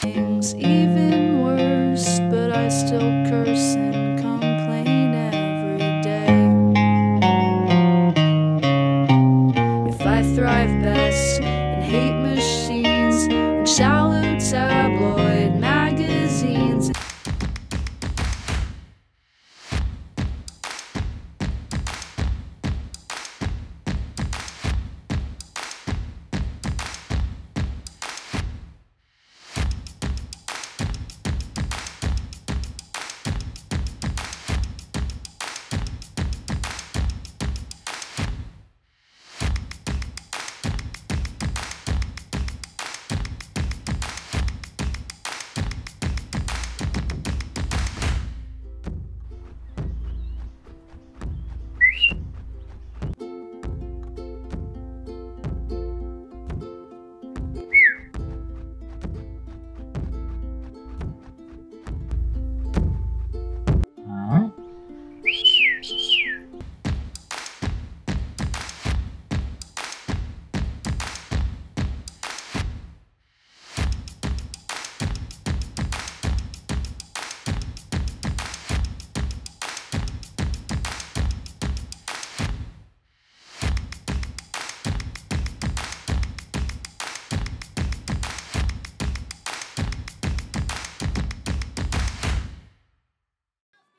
Things even worse, but I still curse and complain every day. If I thrive best and hate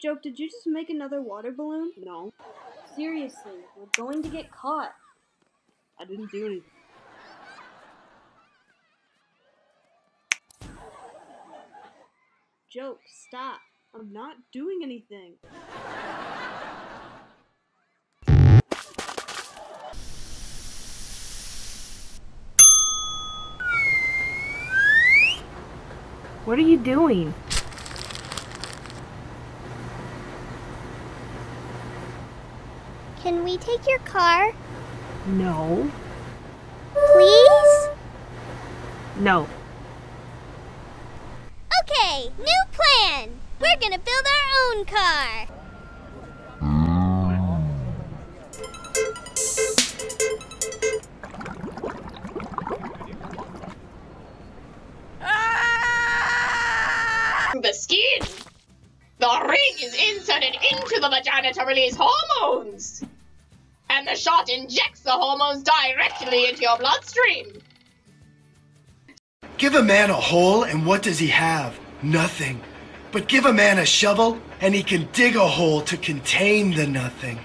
Joke, did you just make another water balloon? No, Seriously, we're going to get caught. I didn't do anything. Joke, stop. I'm not doing anything. What are you doing? Can we take your car? No. Please? No. Okay, new plan. We're gonna build our own car. the skin. The ring is inserted into the vagina to release hormones. And the shot injects the hormones directly into your bloodstream. Give a man a hole, and what does he have? Nothing. But give a man a shovel, and he can dig a hole to contain the nothing.